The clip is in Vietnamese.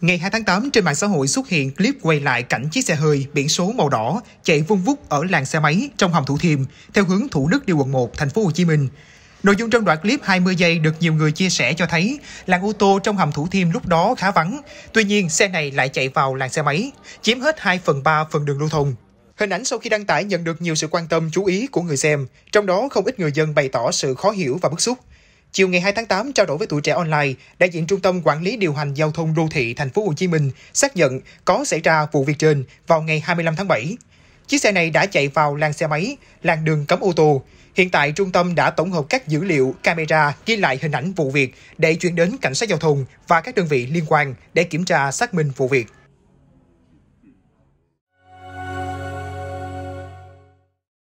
Ngày 2 tháng 8, trên mạng xã hội xuất hiện clip quay lại cảnh chiếc xe hơi biển số màu đỏ chạy vung vút ở làng xe máy trong hầm Thủ Thiêm theo hướng Thủ Đức đi quận 1, thành phố Hồ Chí Minh. Nội dung trong đoạn clip 20 giây được nhiều người chia sẻ cho thấy làng ô tô trong hầm Thủ Thiêm lúc đó khá vắng. Tuy nhiên, xe này lại chạy vào làng xe máy, chiếm hết 2 phần 3 phần đường lưu thông. Hình ảnh sau khi đăng tải nhận được nhiều sự quan tâm chú ý của người xem, trong đó không ít người dân bày tỏ sự khó hiểu và bức xúc. Chiều ngày 2 tháng 8 trao đổi với tuổi trẻ online, đại diện Trung tâm Quản lý điều hành giao thông đô thị thành phố Hồ Chí Minh xác nhận có xảy ra vụ việc trên vào ngày 25 tháng 7. Chiếc xe này đã chạy vào làn xe máy, làn đường cấm ô tô. Hiện tại trung tâm đã tổng hợp các dữ liệu camera ghi lại hình ảnh vụ việc để chuyển đến cảnh sát giao thông và các đơn vị liên quan để kiểm tra xác minh vụ việc.